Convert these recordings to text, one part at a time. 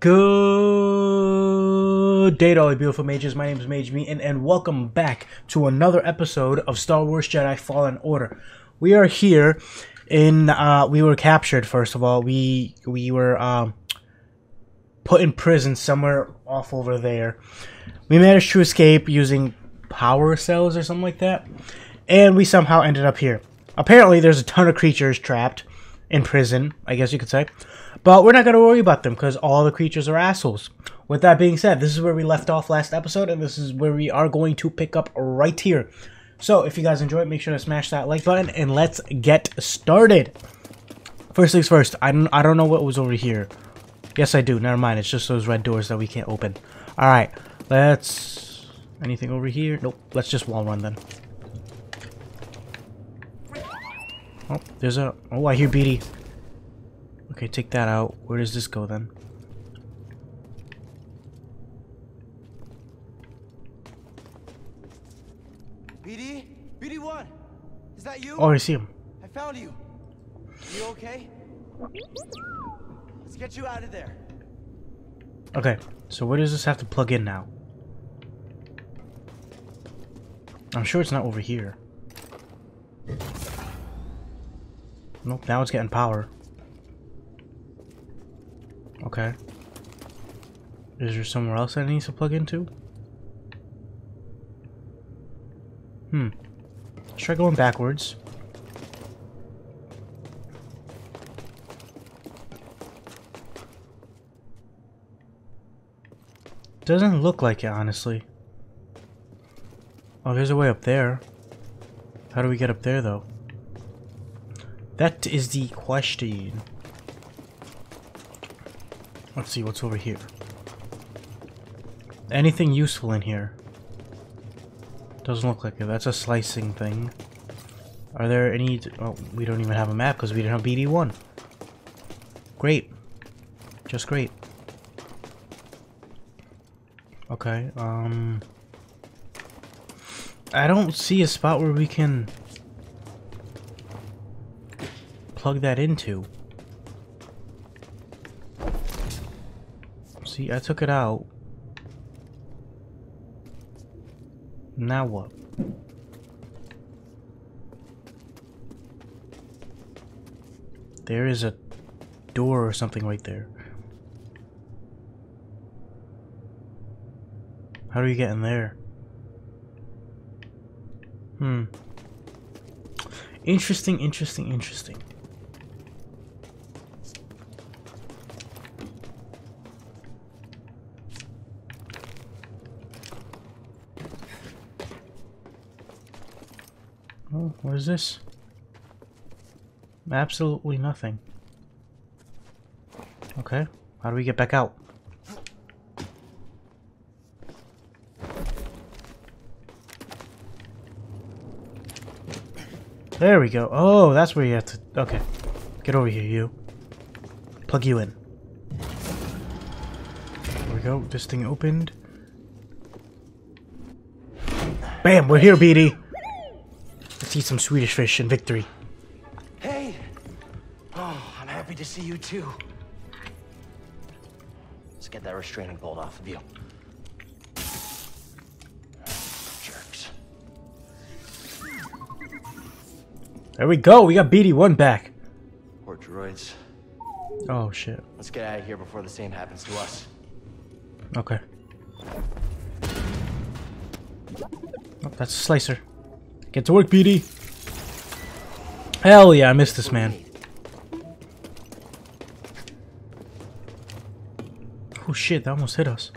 Good day to all you beautiful mages. My name is Maje Meaton, and welcome back to another episode of Star Wars Jedi Fallen Order. We are here in, uh, we were captured, first of all. We, we were, um, put in prison somewhere off over there. We managed to escape using power cells or something like that. And we somehow ended up here. Apparently, there's a ton of creatures trapped in prison, I guess you could say. But we're not going to worry about them because all the creatures are assholes. With that being said, this is where we left off last episode, and this is where we are going to pick up right here. So, if you guys enjoyed, make sure to smash that like button, and let's get started. First things first, I don't, I don't know what was over here. Yes, I do. Never mind. It's just those red doors that we can't open. Alright, let's... Anything over here? Nope. Let's just wall run then. Oh, there's a... Oh, I hear BD. Okay, take that out. Where does this go then? BD? BD1! Is that you? Oh, I see him. I found you. You okay? Let's get you out of there. Okay, so where does this have to plug in now? I'm sure it's not over here. Nope, now it's getting power. Okay. Is there somewhere else that needs to plug into? Hmm. Let's try going backwards. Doesn't look like it, honestly. Oh, there's a way up there. How do we get up there, though? That is the question. Let's see what's over here. Anything useful in here? Doesn't look like it. That's a slicing thing. Are there any... Oh, we don't even have a map because we didn't have BD1. Great. Just great. Okay, um... I don't see a spot where we can plug that into. See, I took it out. Now what? There is a door or something right there. How do you get in there? Hmm. Interesting, interesting, interesting. Oh, what is this? Absolutely nothing. Okay, how do we get back out? There we go. Oh, that's where you have to... Okay. Get over here, you. Plug you in. There we go. This thing opened. Bam! We're here, BD! Let's eat some Swedish fish in victory. Hey! Oh, I'm happy to see you too. Let's get that restraining bolt off of you. Jerks. There we go! We got BD1 back! Poor droids. Oh, shit. Let's get out of here before the same happens to us. Okay. Oh, that's a slicer. Get to work, BD! Hell yeah, I missed this man. Oh shit, that almost hit us.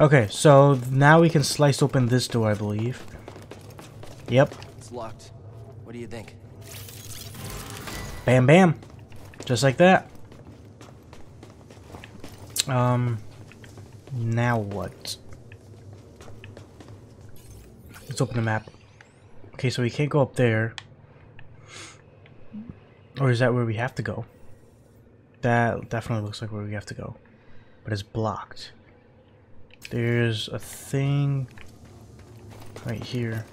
Okay, so now we can slice open this door, I believe. Yep. It's locked. What do you think? Bam bam. Just like that. Um now what? Let's open the map. Okay, so we can't go up there. Or is that where we have to go? That definitely looks like where we have to go. But it's blocked. There's a thing right here.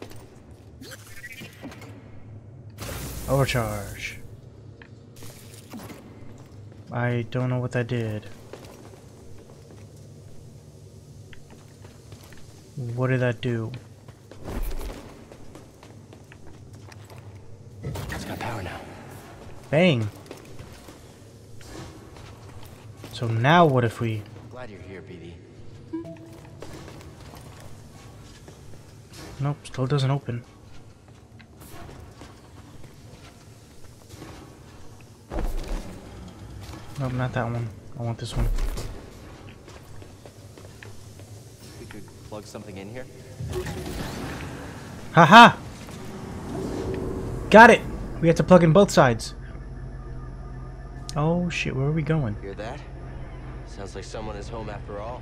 Overcharge. I don't know what that did. What did that do? Now. Bang. So now what if we... Glad you're here, BD. Nope, still doesn't open. Nope, not that one. I want this one. We could plug something in here. Haha! Got it! We have to plug in both sides. Oh shit, where are we going? Hear that? Sounds like someone is home after all.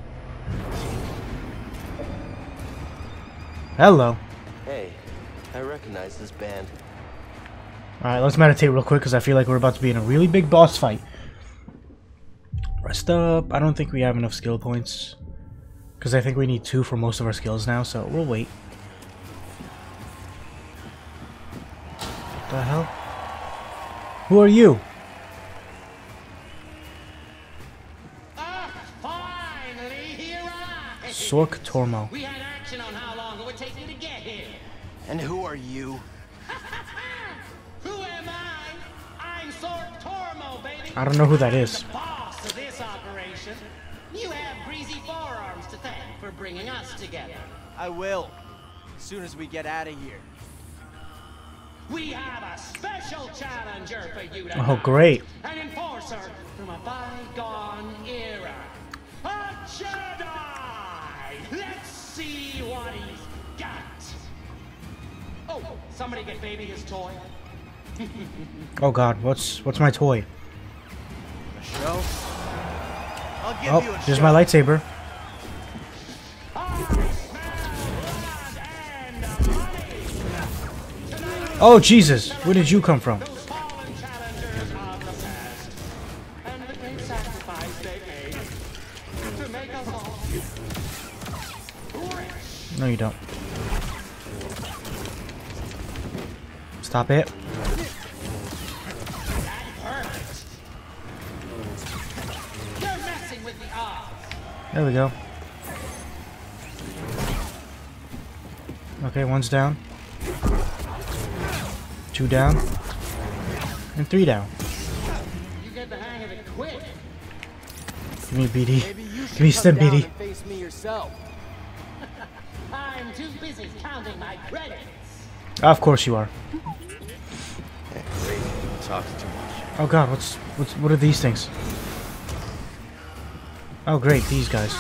Hello. Hey, I recognize this band. Alright, let's meditate real quick because I feel like we're about to be in a really big boss fight. Rest up. I don't think we have enough skill points. Because I think we need two for most of our skills now, so we'll wait. The hell? Who are you? Ah, finally, here I Sorc Tormo. We had action on how long it would take you to get here. And who are you? Who am I? I'm Sorc Tormo, baby. I don't know who that is. The boss of this operation. You have greasy forearms to thank for bringing us together. I will. As soon as we get out of here. We have a special challenger for you tonight. Oh, great. An enforcer from a bygone era. A Jedi! Let's see what he's got. Oh, somebody get baby his toy. Oh god, what's what's my toy? A show? I'll give oh, you Oh, a there's show. my lightsaber. Oh Jesus, where did you come from? No, you don't. Stop it. There we go. Okay, one's down. Two down. And three down. You get the hang of it quick. Give me BD. Maybe you should Give me stem BD. face me yourself. I'm too busy counting my credits. Of course you are. Great. Talks too much. Oh god, what's what's what are these things? Oh great, these guys.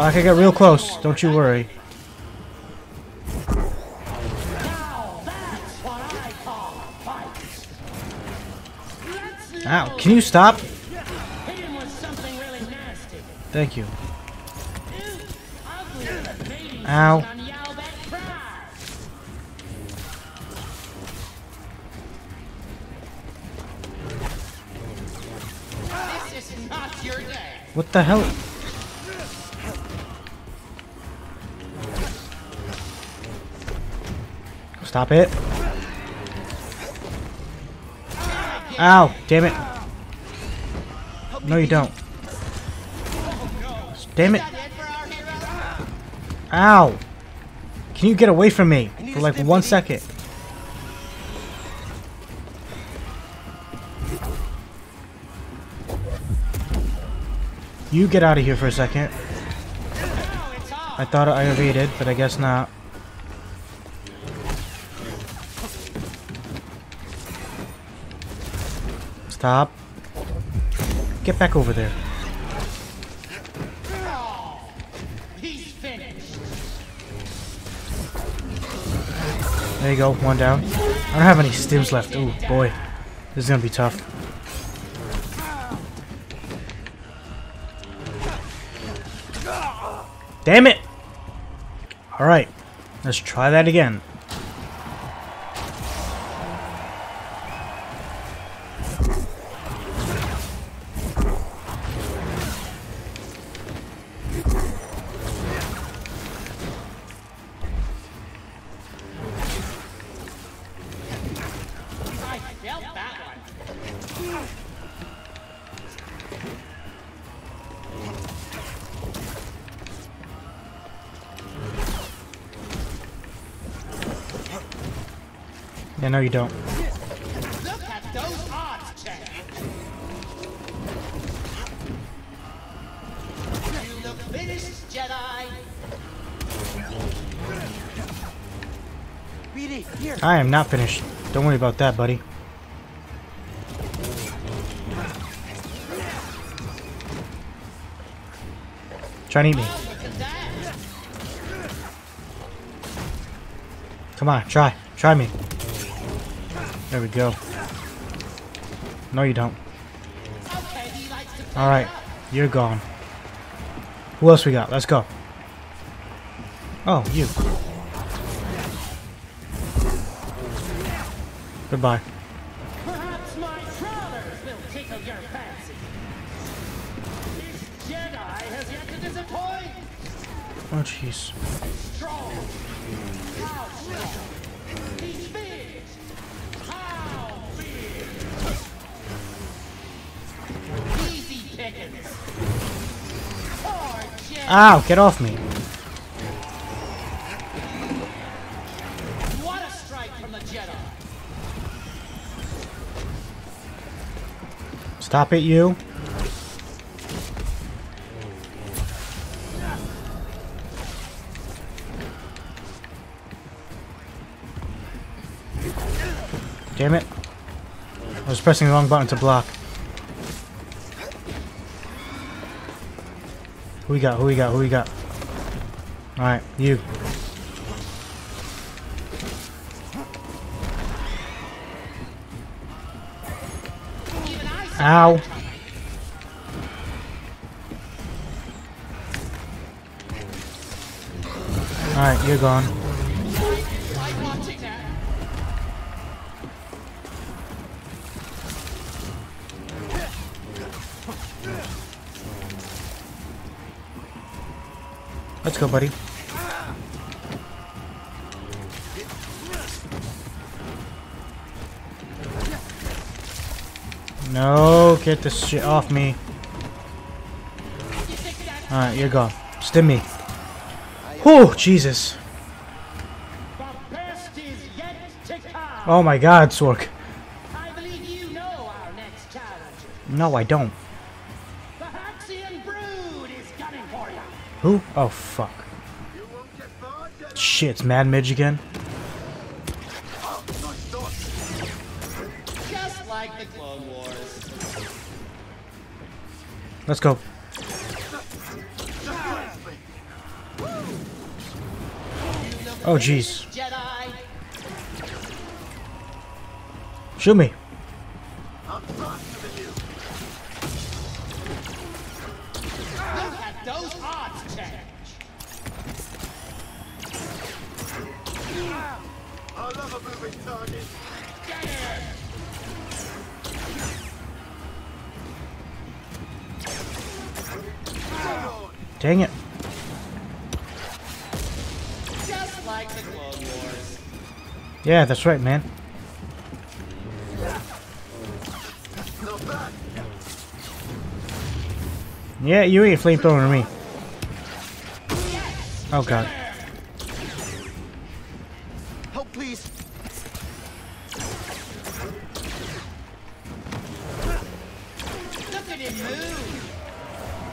I can get real close. Don't you worry. Ow! Can you stop? Thank you. Ow. What the hell? Stop it. Ow! Damn it. No, you don't. Damn it. Ow! Can you get away from me for like one second? You get out of here for a second. I thought I evaded, but I guess not. Stop. Get back over there. There you go, one down. I don't have any stims left. Ooh, boy. This is gonna be tough. Damn it! Alright, let's try that again. BD, here. I am not finished. Don't worry about that, buddy. Try and eat me. Come on, try. Try me. There we go. No, you don't. Okay, he likes to play Alright, you're gone. Who else we got? Let's go. Oh, you. Goodbye. Perhaps my Ow, get off me. What a strike from the Jedi. Stop it, you. Damn it. I was pressing the wrong button to block. Who we got? Who we got? Who we got? Alright, you. Ow. Alright, you're gone. Let's go, buddy. No, get this shit off me. You think that Alright, you're gone. Stim me. Whew, Jesus. the best is yet to come? Oh my god, Sorc. I you know our next challenger. No, I don't. Who? Oh, fuck. Shit, it's Mad Midge again? Like the Clone Wars. Let's go. Oh, jeez. Shoot me. I love a moving target. Get. Dang it. Yeah, that's right, man. Yeah, you ain't flamethrower me. Oh god.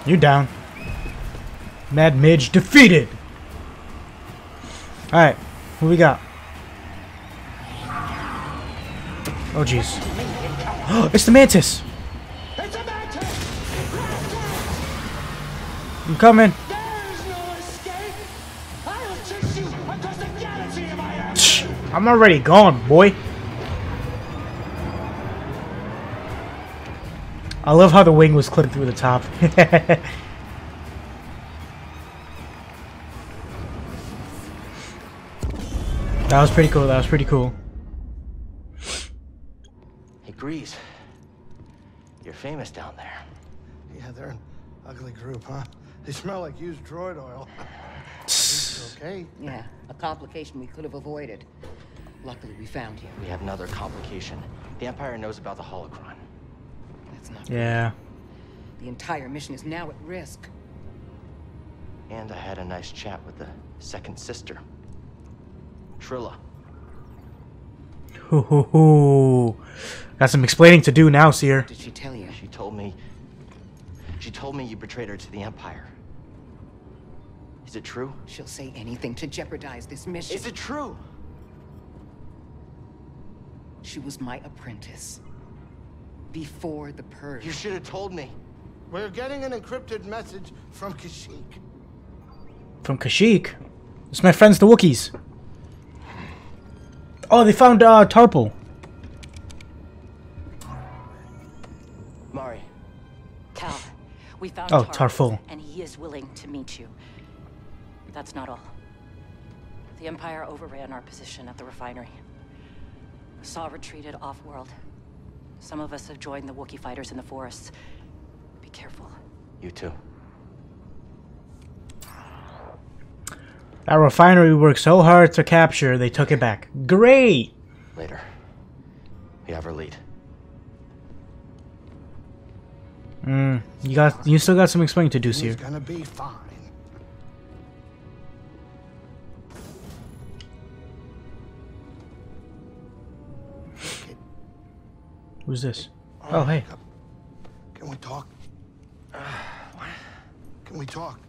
You down. Mad Midge defeated! Alright, who we got? Oh jeez. it's the Mantis! It's a mantis. I'm coming! No escape. I'll chase you across the galaxy if I am. Shh, I'm already gone, boy. I love how the wing was clipped through the top. that was pretty cool. That was pretty cool. Hey, Greez. You're famous down there. Yeah, they're an ugly group, huh? They smell like used droid oil. okay. Yeah, a complication we could have avoided. Luckily, we found you. We have another complication. The Empire knows about the holocron. That's not. Yeah. The entire mission is now at risk. And I had a nice chat with the second sister, Trilla. Hoo hoo hoo. Got some explaining to do now, Cere. Did she tell you? She told me. She told me you betrayed her to the Empire. Is it true? She'll say anything to jeopardize this mission. Is it true? She was my apprentice. Before the purge. You should have told me. We're getting an encrypted message from Kashyyyk. From Kashyyyk. It's my friends, the Wookiees. Oh, they found uh, Tarple. Mari, Cal, we found Oh, Tarfful, Tarfful. and he is willing to meet you. That's not all. The Empire overran our position at the refinery. Saw retreated off-world. Some of us have joined the Wookiee fighters in the forests. Be careful. you too. That refinery we worked so hard to capture, they took it back. Great! Later. We have our lead. Mm, you got, you still got some explaining to do, He's Cere. gonna be fine. Who's this? Oh, oh hey. Can we talk? Can we talk?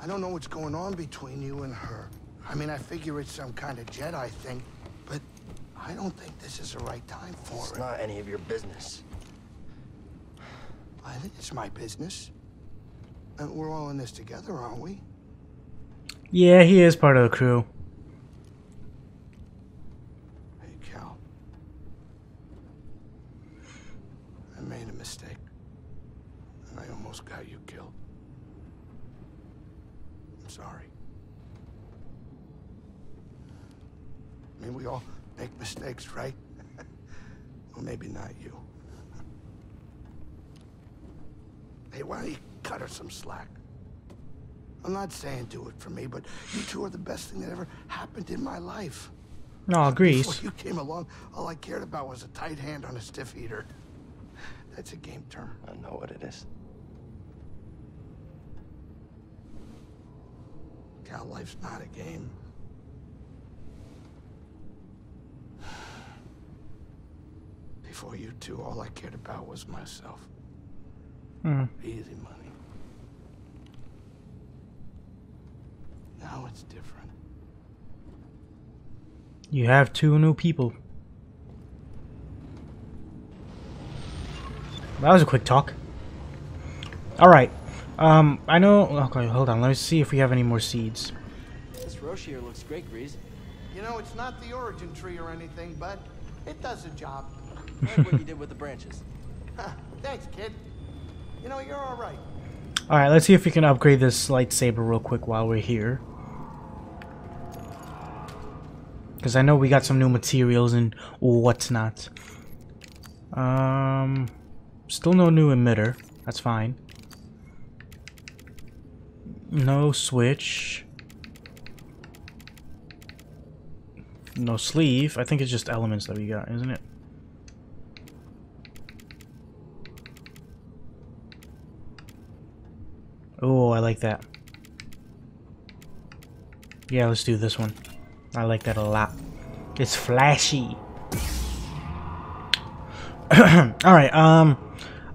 I don't know what's going on between you and her. I mean, I figure it's some kind of Jedi thing, but I don't think this is the right time for It's it. It's not any of your business. I think it's my business. And we're all in this together, aren't we? Yeah, he is part of the crew. Hey, Cal. I made a mistake. And I almost got you killed. I'm sorry. I mean, we all make mistakes, right? well, maybe not you. hey, why don't you cut her some slack? I'm not saying do it for me, but you two are the best thing that ever happened in my life. No, agrees. Before you came along, all I cared about was a tight hand on a stiff eater. That's a game term. I know what it is. Cal, life's not a game. Before you two, all I cared about was myself. Hmm. Easy money. Now it's different. You have two new people. That was a quick talk. Alright. Um, I know... Okay, hold on. Let me see if we have any more seeds. This Roshi looks great, Greez. You know, it's not the origin tree or anything, but it does the job. I what you did with the branches. Thanks, kid. You know, you're all right. Alright, let's see if we can upgrade this lightsaber real quick while we're here. Because I know we got some new materials and what's not. Um, still no new emitter. That's fine. No switch. No sleeve. I think it's just elements that we got, isn't it? Oh, I like that. Yeah, let's do this one. I like that a lot. It's flashy. Alright, um,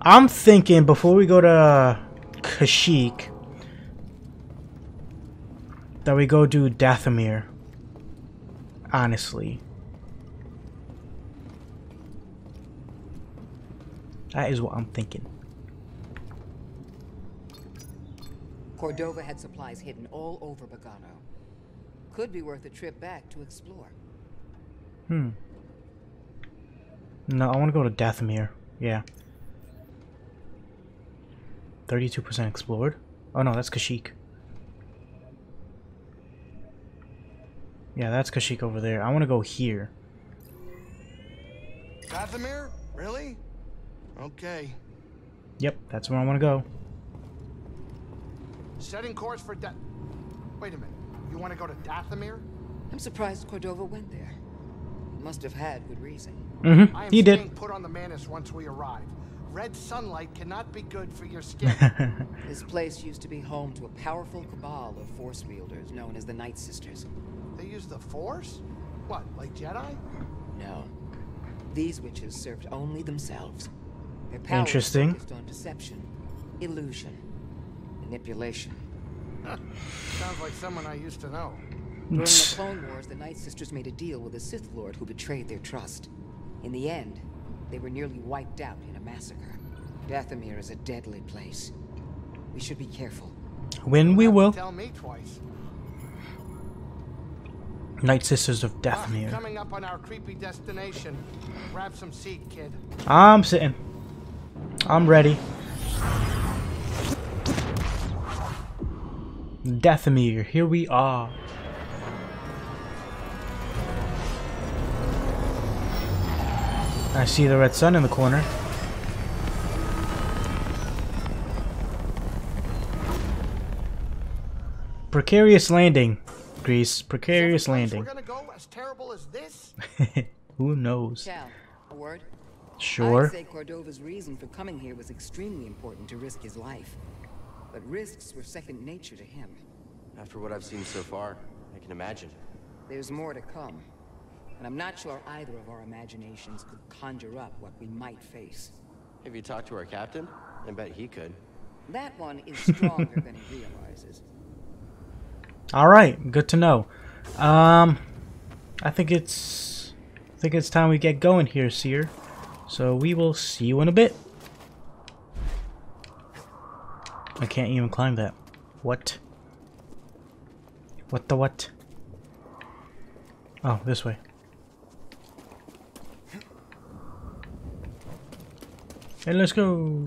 I'm thinking before we go to Kashyyyk, that we go do Dathomir. Honestly. That is what I'm thinking. Cordova had supplies hidden all over Bogano. Could be worth a trip back to explore. Hmm. No, I want to go to Dathomir. Yeah. 32% explored. Oh no, that's Kashyyyk. Yeah, that's Kashyyyk over there. I want to go here. Dathomir? Really? Okay. Yep, that's where I want to go. Setting course for Death. Wait a minute. You want to go to Dathomir? I'm surprised Cordova went there. He must have had good reason. Mm-hmm. I am He did. put on the Mantis once we arrive. Red sunlight cannot be good for your skin. This place used to be home to a powerful cabal of Force wielders known as the Night Sisters. they use the Force? What, like Jedi? No. These witches served only themselves. Their power was Interesting. focused on deception, illusion, manipulation. Sounds like someone I used to know. During the Clone Wars, the Night Sisters made a deal with a Sith Lord who betrayed their trust. In the end, they were nearly wiped out in a massacre. Dathomir is a deadly place. We should be careful. When we Have to will. Tell me twice. Night Sisters of Dathomir. coming up on our creepy destination. Grab some seat, kid. I'm sitting. I'm ready. Dathomir, here we are. I see the red sun in the corner. Precarious landing, Greez. Precarious Is every place landing. We're gonna go as terrible as this? Who knows? Cal, a word? Sure. I'd say Cordova's reason for coming here was extremely important to risk his life. But risks were second nature to him. After what I've seen so far, I can imagine. There's more to come. And I'm not sure either of our imaginations could conjure up what we might face. Have you talked to our captain? I bet he could. That one is stronger than he realizes. All right, good to know. Um, I think it's, I think it's time we get going here, Cere. So we will see you in a bit. I can't even climb that. What? What the what? Oh, this way. Hey, let's go.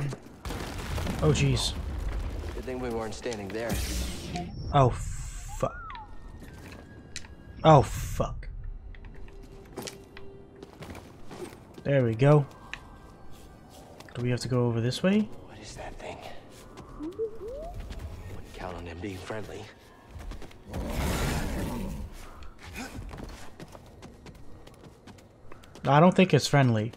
Oh, jeez. Good thing we weren't standing there. Oh, fuck. Oh, fuck. There we go. Do we have to go over this way? What is that thing? Him being friendly. I don't think it's friendly.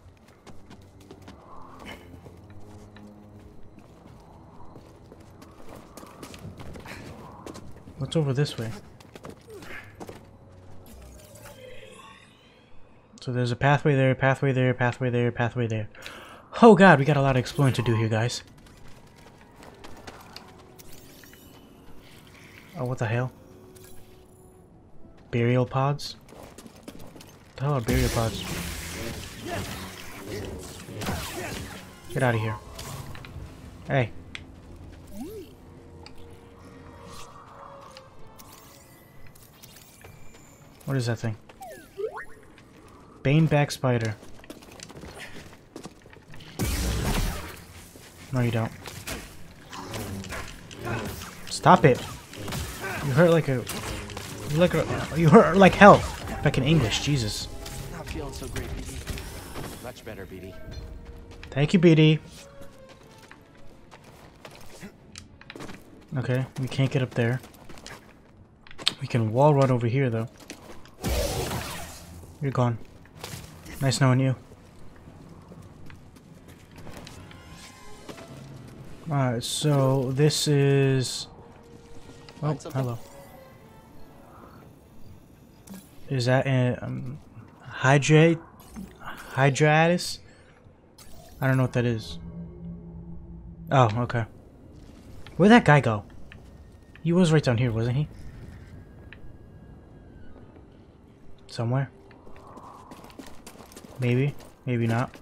What's over this way? So there's a pathway there, pathway there, pathway there, pathway there. Oh god, we got a lot of exploring to do here, guys. Oh, what the hell? Burial pods? What the hell are burial pods? Get out of here. Hey. What is that thing? Baneback spider. No, you don't. Stop it! You hurt like a. You like a. You hurt like hell. Back in English, Jesus. Not feeling so great, BD. Much better, BD. Thank you, BD. Okay, we can't get up there. We can wall run over here, though. You're gone. Nice knowing you. Alright, so this is... Oh, something? hello. Is that an um, hydrate? Hydratus? I don't know what that is. Oh, okay. Where'd that guy go? He was right down here, wasn't he? Somewhere? Maybe. Maybe not.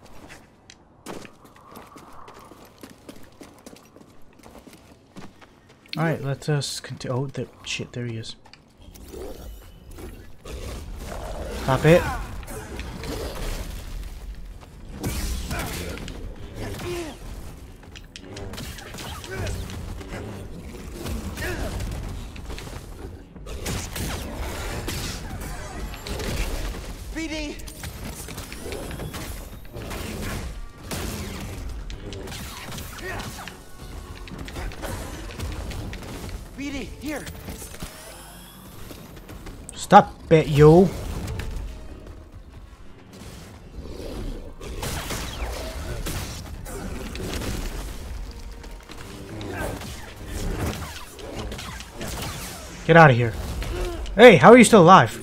Alright, let us continue. Oh, the shit, there he is. Stop it. Stop it, you. Get out of here. Hey, how are you still alive?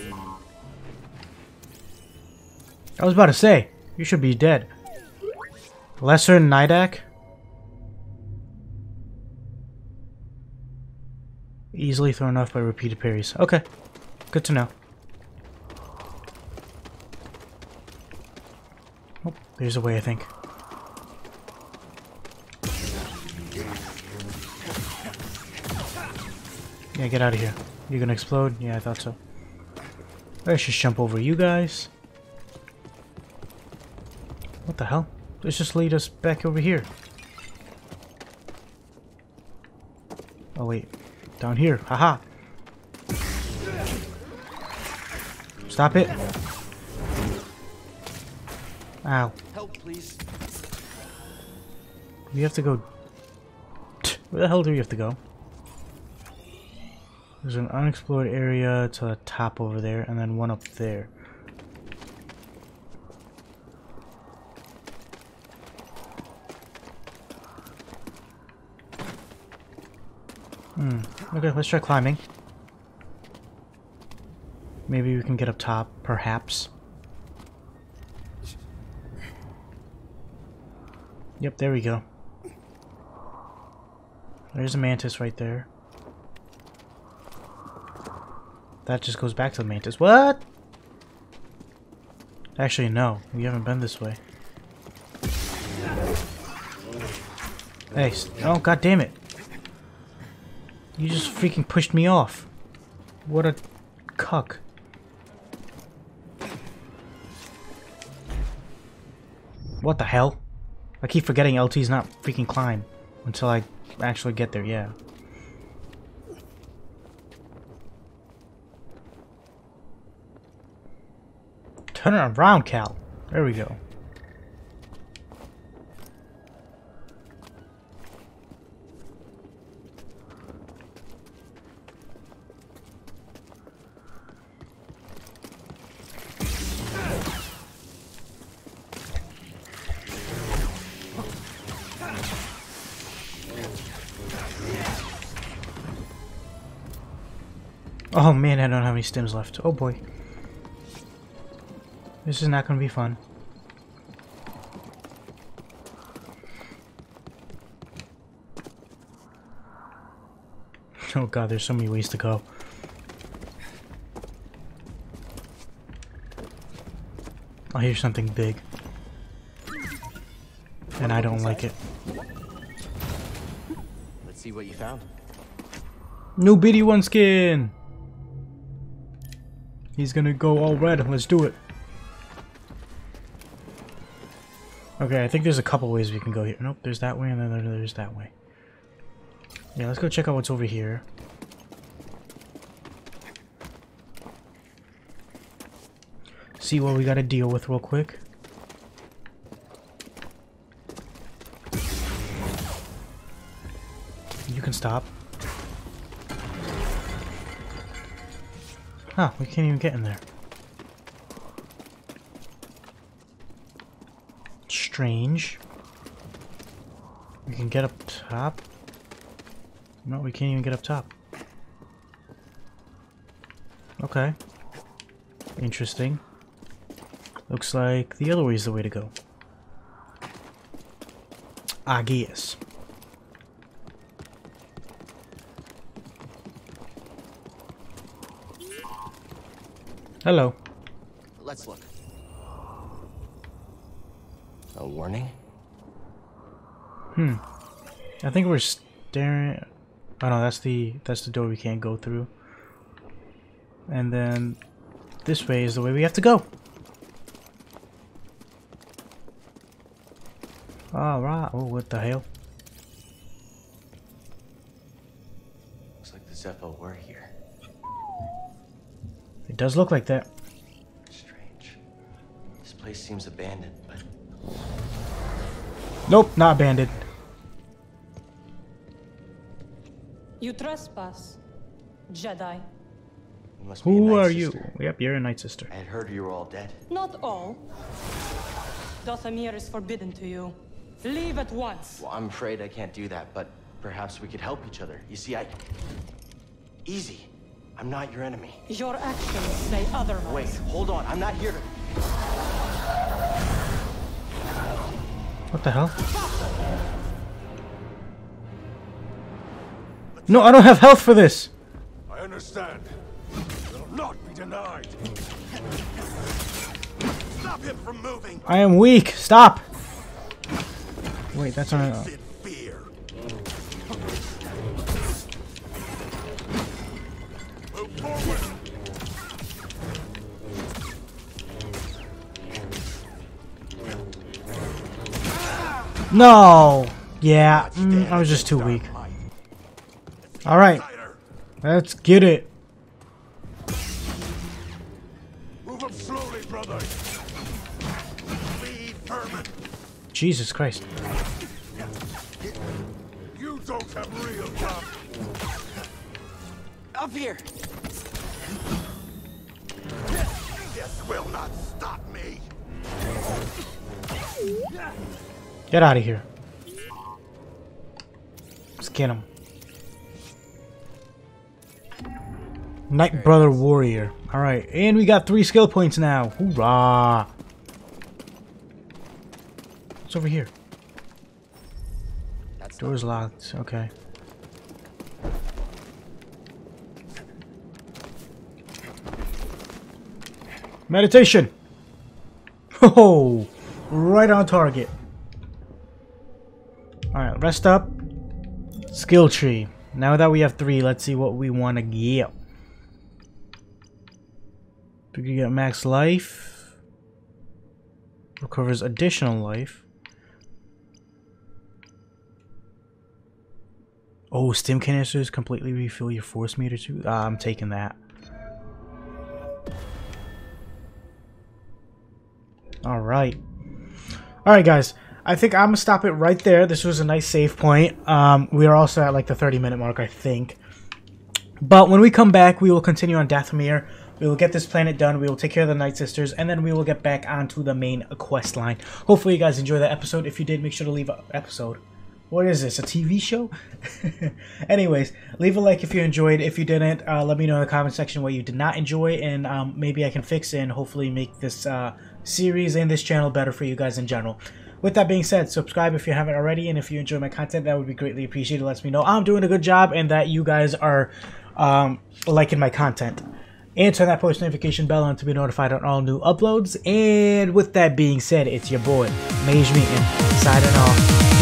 I was about to say, you should be dead. Lesser Nidak? Easily thrown off by repeated parries. Okay. Good to know. Oh, there's a way, I think. Yeah, get out of here. You're gonna explode? Yeah, I thought so. Let's just jump over you guys. What the hell? Let's just lead us back over here. Oh wait. Down here. Haha. Stop it. Ow. Please. We have to go... Where the hell do we have to go? There's an unexplored area to the top over there, and then one up there. Hmm. Okay, let's try climbing. Maybe we can get up top, perhaps. Yep, there we go. There's a mantis right there. That just goes back to the mantis. What? Actually, no. We haven't been this way. Hey, oh god damn it. You just freaking pushed me off. What a cuck. What the hell? I keep forgetting LT's not freaking climb until I actually get there, yeah. Turn around, Cal. There we go. Man, I don't have any stims left. Oh boy. This is not going to be fun. Oh god, there's so many ways to go. I hear something big. And I don't like it. Let's see what you found. New BD1 skin! He's gonna go all red. Let's do it. Okay, I think there's a couple ways we can go here. Nope, there's that way and then there's that way. Yeah, let's go check out what's over here. See what we gotta deal with real quick. You can stop. Huh, we can't even get in there. Strange. We can get up top. No, we can't even get up top. Okay. Interesting. Looks like the other way is the way to go. I guess. Hello. Let's look. A warning? Hmm. I think we're staring. Oh no, that's the that's the door we can't go through. And then this way is the way we have to go. All right. Oh, what the hell? Looks like the Zeffo were here. It does look like that. Strange. This place seems abandoned, but Nope, not abandoned. You trespass, Jedi. you must be Who Night are you? Yep, you're a Night Sister. I had heard you were all dead. Not all. Dathomir is forbidden to you. Leave at once. Well, I'm afraid I can't do that, but perhaps we could help each other. You see, I... Easy. I'm not your enemy. Your actions say otherwise. Wait, hold on. I'm not here to... What the hell? No, I don't have health for this. I understand. Will not be denied. Stop him from moving. I am weak. Stop. Wait, that's not. No. Yeah, mm, I was just too weak. All right, let's get it. Up slowly, brother. Jesus Christ. You don't have real tough. Up here. Will not stop me. Get out of here. Let's him. Night Brother Warrior. Alright, and we got three skill points now. Hoorah! What's over here? That's Door's locked. Okay. Meditation! Oh, right on target. Alright, rest up. Skill tree. Now that we have three, let's see what we want to get. We can get max life. Recovers additional life. Oh, stim canisters completely refill your force meter too? Ah, I'm taking that. Alright. Alright guys, I think I'm gonna stop it right there. This was a nice save point. Um, we are also at like the 30 minute mark, I think. But when we come back, we will continue on Dathomir. We will get this planet done. We will take care of the Night Sisters, and then we will get back onto the main quest line. Hopefully, you guys enjoy that episode. If you did, make sure to leave a episode. What is this? A TV show? Anyways, leave a like if you enjoyed. If you didn't, uh, let me know in the comment section what you did not enjoy, and um, maybe I can fix and hopefully make this uh, series and this channel better for you guys in general. With that being said, subscribe if you haven't already, and if you enjoy my content, that would be greatly appreciated. It lets me know I'm doing a good job and that you guys are um, liking my content. And turn that post notification bell on to be notified on all new uploads. And with that being said, it's your boy, Maje Meeting, signing off.